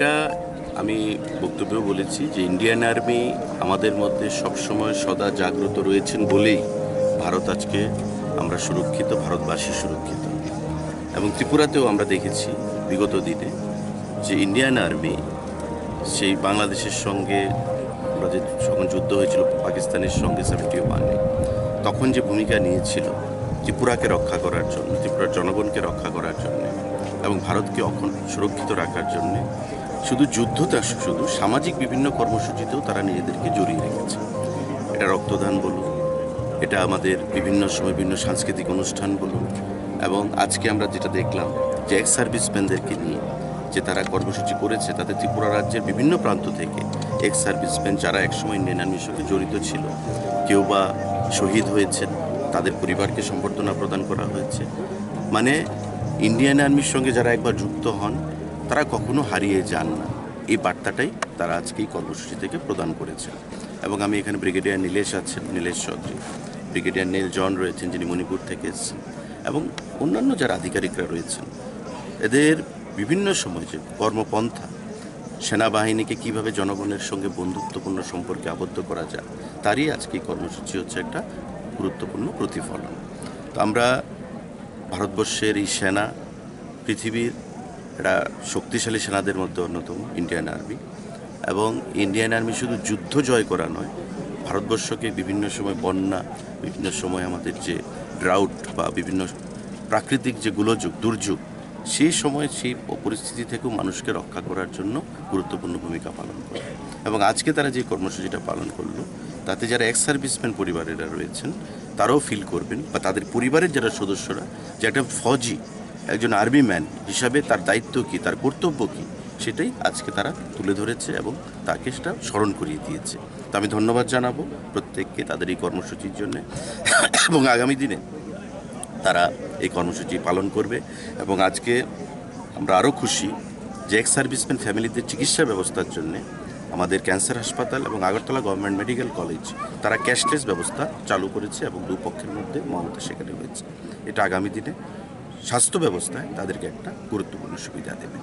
একটা আমি বক্তব্যেও বলেছি যে ইন্ডিয়ান আর্মি আমাদের মধ্যে সবসময় সদা জাগ্রত রয়েছেন বলেই ভারত আজকে আমরা সুরক্ষিত, ভারতবাসী সুরক্ষিত। এবং ত্রিপুরাতেও আমরা দেখেছি বিগত দিনে যে ইন্ডিয়ান আর্মি সেই বাংলাদেশের সঙ্গে আমরা যে যখন যুদ্ধ হয়েছিল, পাকিস্তানের সঙ্গে সেভেন্টি ওয়ানে তখন যে ভূমিকা নিয়েছিল ত্রিপুরাকে রক্ষা করার জন্য, ত্রিপুরার জনগণকে রক্ষা করার জন্য এবং ভারতকে অখন সুরক্ষিত রাখার জন্য শুধু যুদ্ধটা শুধু সামাজিক বিভিন্ন কর্মসূচিতেও তারা নিজেদেরকে জড়িয়ে রেখেছে। এটা রক্তদান বলুন, এটা আমাদের বিভিন্ন সময় বিভিন্ন সাংস্কৃতিক অনুষ্ঠান বলুন, এবং আজকে আমরা যেটা দেখলাম যে এক্স সার্ভিসম্যানদেরকে নিয়ে যে তারা কর্মসূচি করেছে, তাতে ত্রিপুরা রাজ্যের বিভিন্ন প্রান্ত থেকে এক্স সার্ভিসম্যান যারা একসময় আর্মির সঙ্গে জড়িত ছিল, কেউ বা শহীদ হয়েছেন, তাদের পরিবারকে সম্বর্ধনা প্রদান করা হয়েছে। মানে ইন্ডিয়ান আর্মির সঙ্গে যারা একবার যুক্ত হন তারা কখনো হারিয়ে যান না। এই বার্তাটাই তারা আজকে এই কর্মসূচি থেকে প্রদান করেছেন। এবং আমি এখানে ব্রিগেডিয়ার নীলেশ আছেন, Nilesh Chowdhury. Brigadier Neil John রয়েছেন, যিনি মণিপুর থেকে এসেছেন। এবং অন্যান্য যারা আধিকারিকরা রয়েছেন, এদের বিভিন্ন সময় যে কর্মপন্থা, সেনাবাহিনীকে কীভাবে জনগণের সঙ্গে বন্ধুত্বপূর্ণ সম্পর্কে আবদ্ধ করা যায়, তারই আজকে কর্মসূচি হচ্ছে একটা গুরুত্বপূর্ণ প্রতিফলন। তো আমরা ভারতবর্ষের এই সেনা, পৃথিবীর একটা শক্তিশালী সেনাদের মধ্যে অন্যতম ইন্ডিয়ান আর্মি এবং ইন্ডিয়ান আর্মি শুধু যুদ্ধ জয় করা নয়, ভারতবর্ষকে বিভিন্ন সময় বন্যা, বিভিন্ন সময় আমাদের যে ড্রাউট বা বিভিন্ন প্রাকৃতিক যে গোলযোগ, দুর্যোগ সেই সময় সেই পরিস্থিতি থেকেও মানুষকে রক্ষা করার জন্য গুরুত্বপূর্ণ ভূমিকা পালন করে। এবং আজকে তারা যে কর্মসূচিটা পালন করল, তাতে যারা এক্স সার্ভিসম্যান পরিবারেরা রয়েছেন, তারাও ফিল করবেন বা তাদের পরিবারের যারা সদস্যরা, যে একটা ফৌজি একজন আর্মি ম্যান হিসাবে তার দায়িত্ব কী, তার কর্তব্য কী, সেটাই আজকে তারা তুলে ধরেছে এবং তাকে সেটা স্মরণ করিয়ে দিয়েছে। তো আমি ধন্যবাদ জানাব প্রত্যেককে তাদের এই কর্মসূচির জন্য। এবং আগামী দিনে তারা এই কর্মসূচি পালন করবে। এবং আজকে আমরা আরও খুশি যে এক্স সার্ভিসম্যান ফ্যামিলিদের চিকিৎসা ব্যবস্থার জন্য আমাদের ক্যান্সার হাসপাতাল এবং আগরতলা গভর্নমেন্ট মেডিকেল কলেজ তারা ক্যাশলেস ব্যবস্থা চালু করেছে এবং দুপক্ষের মধ্যে মমতা সেখানে হয়েছে। এটা আগামী দিনে স্বাস্থ্য ব্যবস্থায় তাদেরকে একটা গুরুত্বপূর্ণ সুবিধা দেবে।